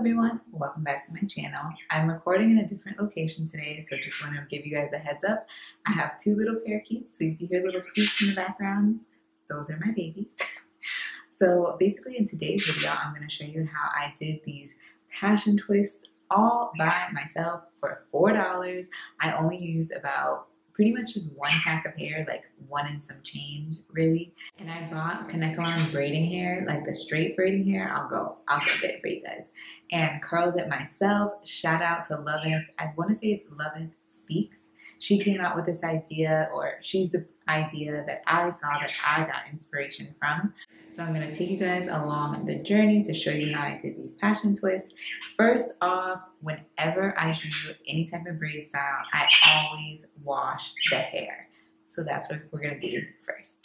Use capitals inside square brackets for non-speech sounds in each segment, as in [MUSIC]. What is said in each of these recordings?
everyone, welcome back to my channel. I'm recording in a different location today, so just want to give you guys a heads up. I have two little parakeets, so if you hear little tweets in the background, those are my babies. [LAUGHS] so basically in today's video, I'm going to show you how I did these passion twists all by myself for $4. I only used about pretty much just one pack of hair, like one and some change, really. And I bought Kanekalon braiding hair, like the straight braiding hair. I'll go, I'll go get it for you guys. And curled it myself. Shout out to Loveth. I want to say it's Loveth Speaks. She came out with this idea, or she's the idea that I saw that I got inspiration from. So I'm going to take you guys along the journey to show you how I did these passion twists. First off, whenever I do any type of braid style, I always wash the hair. So that's what we're going to do first.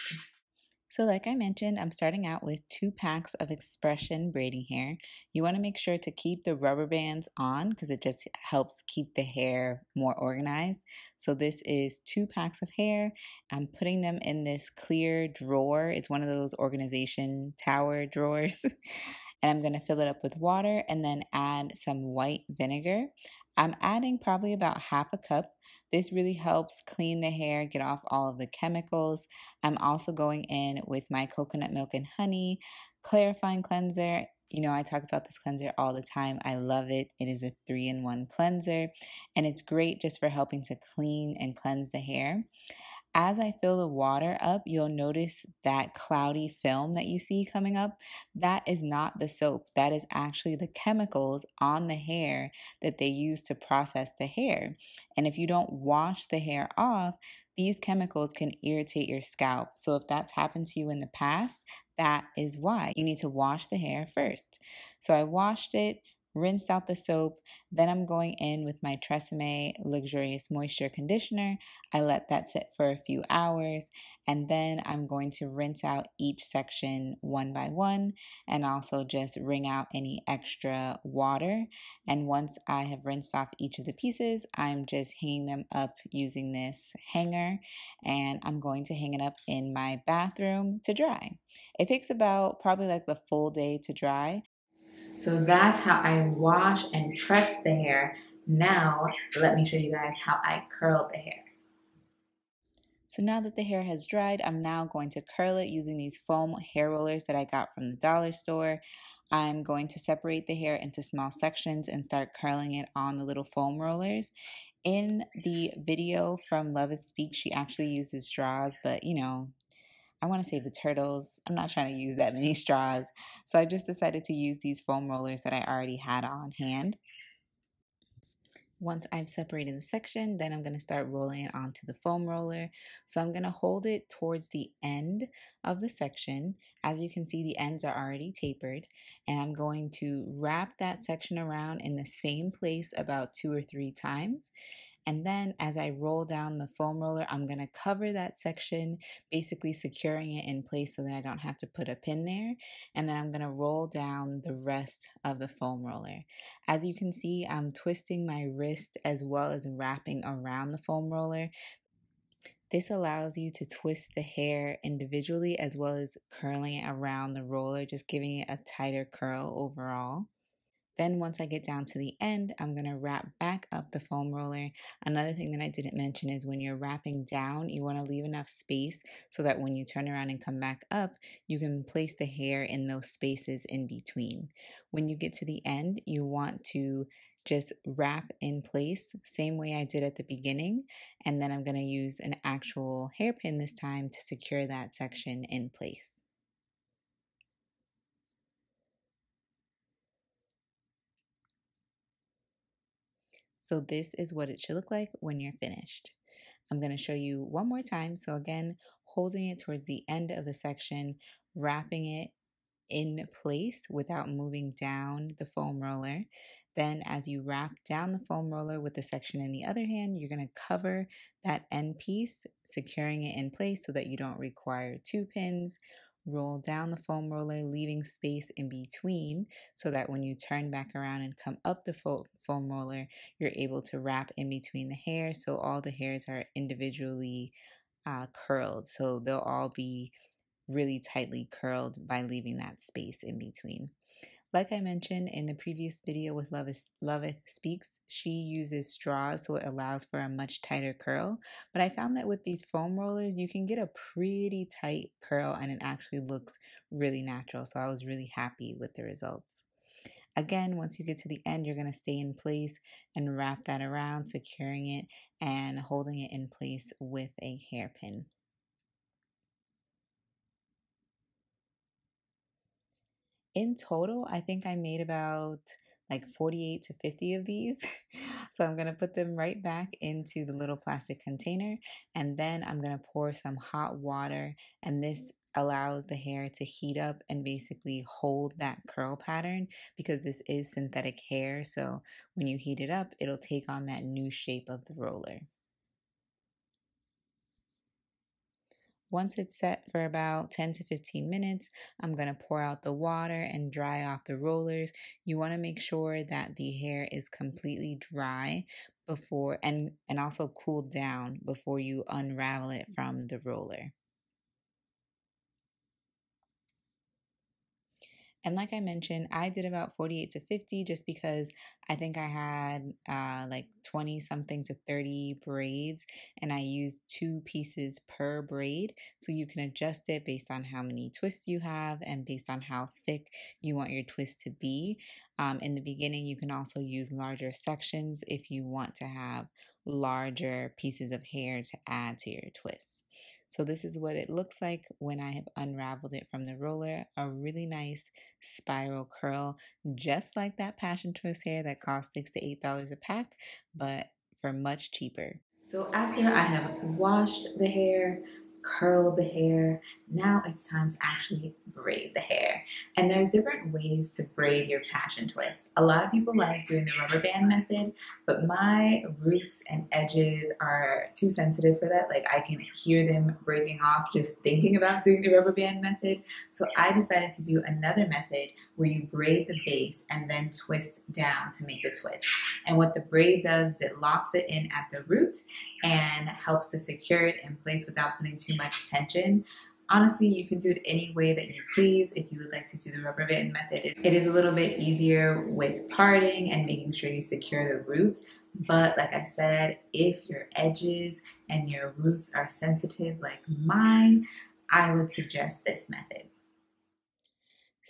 So like I mentioned, I'm starting out with two packs of Xpression braiding hair. You want to make sure to keep the rubber bands on because it just helps keep the hair more organized. So this is two packs of hair. I'm putting them in this clear drawer. It's one of those organization tower [LAUGHS] drawers. and I'm going to fill it up with water and then add some white vinegar. I'm adding probably about half a cup this really helps clean the hair, get off all of the chemicals. I'm also going in with my coconut milk and honey clarifying cleanser. You know, I talk about this cleanser all the time. I love it. It is a three in one cleanser, and it's great just for helping to clean and cleanse the hair. As I fill the water up, you'll notice that cloudy film that you see coming up. That is not the soap. That is actually the chemicals on the hair that they use to process the hair. And if you don't wash the hair off, these chemicals can irritate your scalp. So, if that's happened to you in the past, that is why you need to wash the hair first. So, I washed it, rinsed out the soap. Then I'm going in with my Tresemme Luxurious Moisture Conditioner. I let that sit for a few hours and then I'm going to rinse out each section one by one and also just wring out any extra water. And once I have rinsed off each of the pieces, I'm just hanging them up using this hanger and I'm going to hang it up in my bathroom to dry. It takes about probably like the full day to dry, so that's how I wash and prep the hair. Now, let me show you guys how I curl the hair. So now that the hair has dried, I'm now going to curl it using these foam hair rollers that I got from the dollar store. I'm going to separate the hair into small sections and start curling it on the little foam rollers. In the video from Loveth Speak, she actually uses straws, but you know, I want to say the turtles. I'm not trying to use that many straws. So I just decided to use these foam rollers that I already had on hand. Once I've separated the section, then I'm going to start rolling it onto the foam roller. So I'm going to hold it towards the end of the section. As you can see, the ends are already tapered. And I'm going to wrap that section around in the same place about two or three times. And then as I roll down the foam roller, I'm going to cover that section, basically securing it in place so that I don't have to put a pin there. And then I'm going to roll down the rest of the foam roller. As you can see, I'm twisting my wrist as well as wrapping around the foam roller. This allows you to twist the hair individually as well as curling it around the roller, just giving it a tighter curl overall. Then once I get down to the end, I'm going to wrap back up the foam roller. Another thing that I didn't mention is when you're wrapping down, you want to leave enough space so that when you turn around and come back up, you can place the hair in those spaces in between. When you get to the end, you want to just wrap in place, same way I did at the beginning. And then I'm going to use an actual hairpin this time to secure that section in place. So this is what it should look like when you're finished. I'm going to show you one more time. So again, holding it towards the end of the section, wrapping it in place without moving down the foam roller. Then as you wrap down the foam roller with the section in the other hand, you're going to cover that end piece, securing it in place so that you don't require two pins Roll down the foam roller, leaving space in between so that when you turn back around and come up the fo- foam roller, you're able to wrap in between the hair so all the hairs are individually uh, curled. So they'll all be really tightly curled by leaving that space in between. Like I mentioned in the previous video with Loveth Speaks, she uses straws so it allows for a much tighter curl. But I found that with these foam rollers, you can get a pretty tight curl and it actually looks really natural. So I was really happy with the results. Again, once you get to the end, you're going to stay in place and wrap that around, securing it and holding it in place with a hairpin. In total, I think I made about like mm. 48 to 50 of these. [LAUGHS] so I'm going to put them right back into the little plastic container and then I'm going to pour some hot water and this mm. allows the hair to heat up and basically hold that curl pattern because this is synthetic hair. So when you heat it up, it'll take on that new shape of the roller. Once it's set for about 10 to 15 minutes, I'm going to pour out the water and dry off the rollers. You want to make sure that the hair is completely dry before and and also cooled down before you unravel it from the roller. And like I mentioned, I did about 48 to 50 just because I think I had uh, like 20 something to 30 braids and I used two pieces per braid. So you can adjust it based on how many twists you have and based on how thick you want your twist to be. Um, in the beginning, you can also use larger sections if you want to have larger pieces of hair to add to your twist. So this is what it looks like when I have unraveled it from the roller. A really nice spiral curl, just like that passion twist hair that costs six to eight dollars a pack, but for much cheaper. So after I have washed the hair, curl the hair. Now it's time to actually braid the hair. And there's different ways to braid your passion twist. A lot of people like doing the rubber band method, but my roots and edges are too sensitive for that. Like I can hear them breaking off just thinking about doing the rubber band method. So I decided to do another method where you braid the base and then twist down to make the twist. And what the braid does is it locks it in at the root and helps to secure it in place without putting too much tension. Honestly, you can do it any way that you please. If you would like to do the rubber band method, it is a little bit easier with parting and making sure you secure the roots. But like I said, if your edges and your roots are sensitive like mine, I would suggest this method.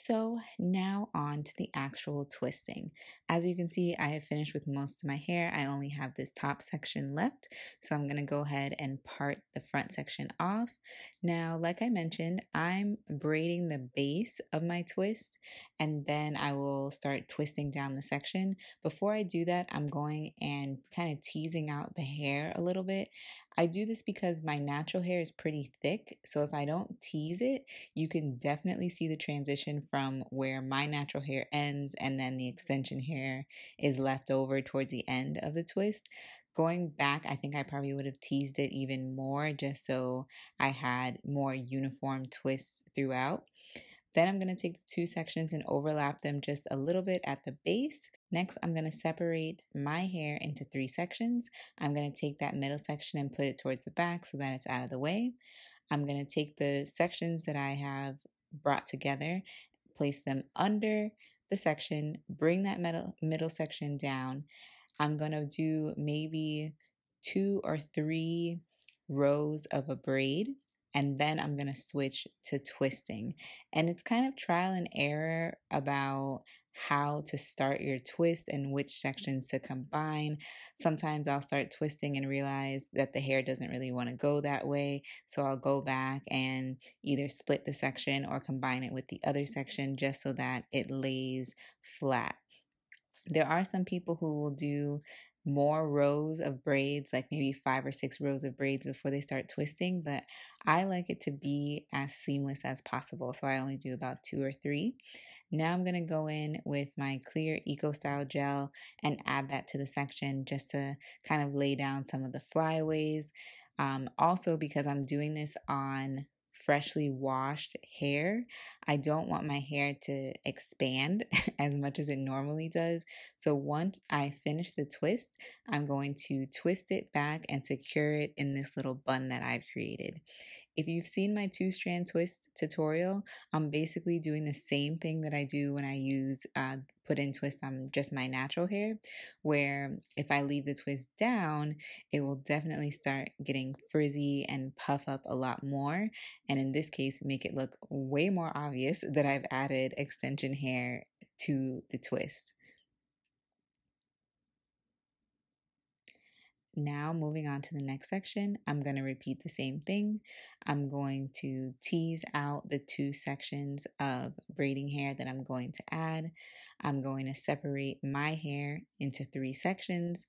So now on to the actual twisting. As you can see, I have finished with most of my hair. I only have this top section left. So I'm going to go ahead and part the front section off. Now, like I mentioned, I'm braiding the base of my twist and then I will start twisting down the section. Before I do that, I'm going and kind of teasing out the hair a little bit. I do this because my natural hair is pretty thick. So if I don't tease it, you can definitely see the transition from where my natural hair ends and then the extension hair is left over towards the end of the twist. Going back, I think I probably would have teased it even more just so I had more uniform twists throughout. Then I'm going to take the two sections and overlap them just a little bit at the base. Next, I'm going to separate my hair into three sections. I'm going to take that middle section and put it towards the back so that it's out of the way. I'm going to take the sections that I have brought together, place them under the section, bring that middle, middle section down. I'm going to do maybe two or three rows of a braid and then I'm going to switch to twisting. And it's kind of trial and error about how to start your twist and which sections to combine. Sometimes I'll start twisting and realize that the hair doesn't really want to go that way. So I'll go back and either split the section or combine it with the other section just so that it lays flat. There are some people who will do more rows of braids, like maybe five or six rows of braids before they start twisting, but I like it to be as seamless as possible. So I only do about two or three. Now I'm going to go in with my clear Eco Styler gel and add that to the section just to kind of lay down some of the flyaways. Um, also, because I'm doing this on freshly washed hair, I don't want my hair to expand [LAUGHS] as much as it normally does. So once I finish the twist, I'm going to twist it back and secure it in this little bun that I've created. If you've seen my two strand twist tutorial, I'm basically doing the same thing that I do when I use uh, put in twist on just my natural hair, where if I leave the twist down, it will definitely start getting frizzy and puff up a lot more. And in this case, make it look way more obvious that I've added extension hair to the twist. Now, moving on to the next section, I'm going to repeat the same thing. I'm going to tease out the two sections of braiding hair that I'm going to add. I'm going to separate my hair into three sections,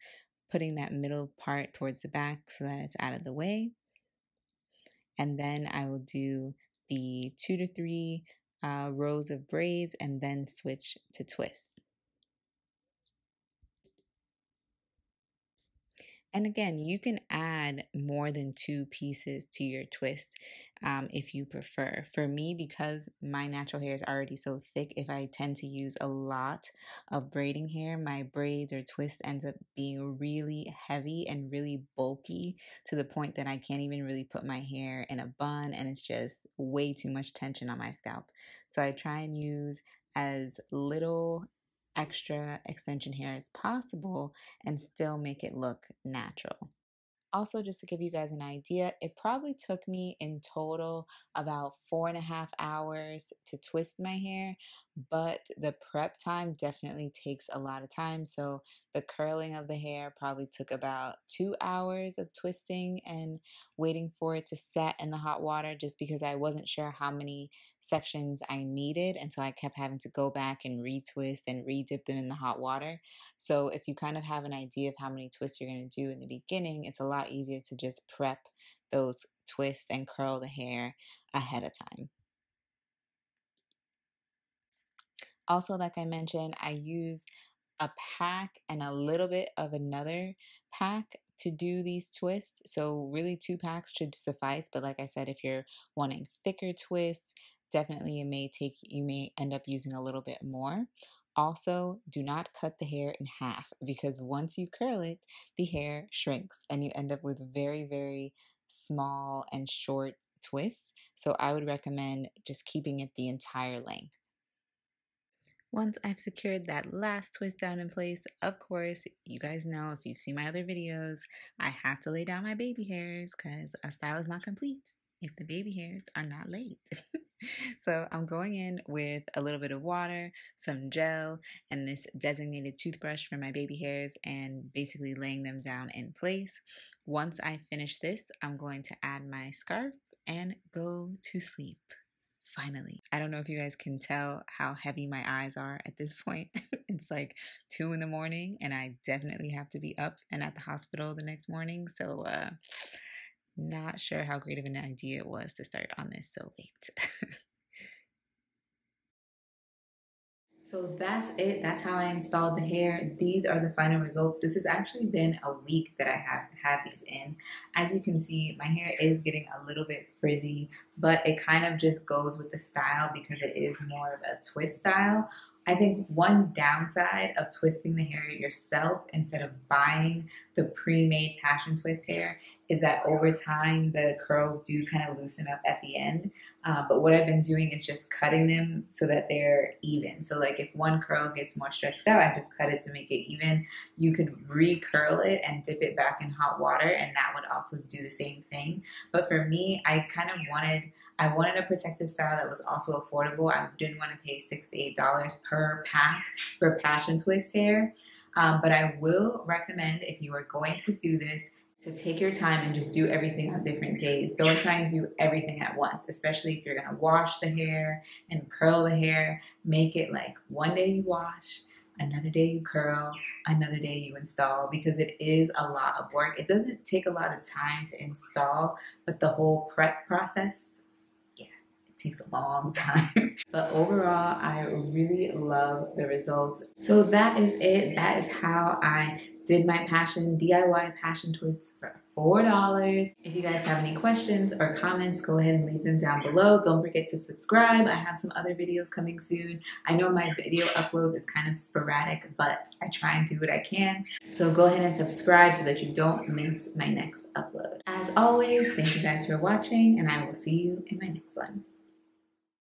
putting that middle part towards the back so that it's out of the way. And then I will do the two to three uh, rows of braids and then switch to twists. And again, you can add more than two pieces to your twist um, if you prefer. For me, because my natural hair is already so thick, if I tend to use a lot of braiding hair, my braids or twist ends up being really heavy and really bulky to the point that I can't even really put my hair in a bun and it's just way too much tension on my scalp. So I try and use as little extra extension hair as possible and still make it look natural. Also, just to give you guys an idea, it probably took me in total about four and a half hours to twist my hair, but the prep time definitely takes a lot of time. So, the curling of the hair probably took about two hours of twisting and waiting for it to set in the hot water just because I wasn't sure how many sections I needed. And so I kept having to go back and retwist and redip them in the hot water. So, if you kind of have an idea of how many twists you're going to do in the beginning, it's a lot easier to just prep those twists and curl the hair ahead of time. Also, like I mentioned, I use a pack and a little bit of another pack to do these twists. So, really, two packs should suffice. But, like I said, if you're wanting thicker twists, definitely it may take, you may end up using a little bit more. Also, do not cut the hair in half because once you curl it, the hair shrinks and you end up with very, very small and short twists. So, I would recommend just keeping it the entire length. Once I've secured that last twist down in place, of course, you guys know if you've seen my other videos, I have to lay down my baby hairs because a style is not complete if the baby hairs are not laid. [LAUGHS] so I'm going in with a little bit of water, some gel, and this designated toothbrush for my baby hairs and basically laying them down in place. Once I finish this, I'm going to add my scarf and go to sleep finally. I don't know if you guys can tell how heavy my eyes are at this [LAUGHS] point. it's like two in the morning, and I definitely have to be up and at the hospital the next morning. So, uh, not sure how great of an idea it was to start on this so late. [LAUGHS] So that's it. That's how I installed the hair. These are the final results. This has actually been a week that I have had these in. As you can see, my hair is getting a little bit frizzy, but it kind of just goes with the style because it is more of a twist style. I think one downside of twisting the hair yourself instead of buying the pre-made passion twist hair is that over time the curls do kind of loosen up at the end. Uh, but what I've been doing is just cutting them so that they're even. So like if one curl gets more stretched out, I just cut it to make it even. You could re-curl it and dip it back in hot water and that would also do the same thing. But for me, I kind of wanted I wanted a protective style that was also affordable. I didn't want to pay six to eight dollars per pack for passion twist hair. Um, but I will recommend if you are going to do this to take your time and just do everything on different days. Don't try and do everything at once, especially if you're going to wash the hair and curl the hair. Make it like one day you wash, another day you curl, another day you install because it is a lot of work. It doesn't take a lot of time to install, but the whole prep process takes a long [LAUGHS] time. but overall, I really love the results. So that is it. That is how I did my passion DIY passion twists for $4. If you guys have any questions or comments, go ahead and leave them down below. Don't forget to subscribe. I have some other videos coming soon. I know my video uploads is kind of sporadic, but I try and do what I can. So go ahead and subscribe so that you don't miss my next upload. As always, thank you guys for watching and I will see you in my next one.